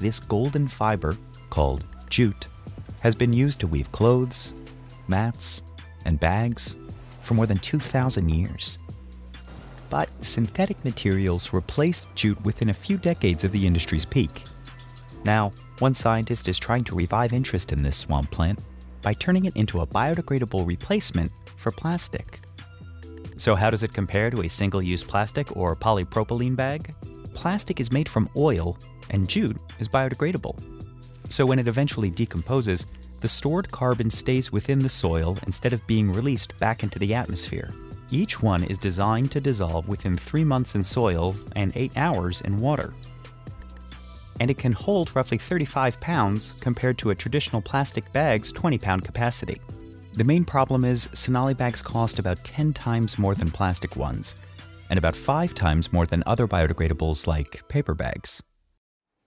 this golden fiber, called jute, has been used to weave clothes, mats, and bags for more than 2,000 years. But synthetic materials replaced jute within a few decades of the industry's peak. Now, one scientist is trying to revive interest in this swamp plant by turning it into a biodegradable replacement for plastic. So how does it compare to a single-use plastic or polypropylene bag? Plastic is made from oil and jute is biodegradable. So when it eventually decomposes, the stored carbon stays within the soil instead of being released back into the atmosphere. Each one is designed to dissolve within 3 months in soil and 8 hours in water. And it can hold roughly 35 pounds compared to a traditional plastic bag's 20 pound capacity. The main problem is Sonali bags cost about 10 times more than plastic ones, and about 5 times more than other biodegradables like paper bags.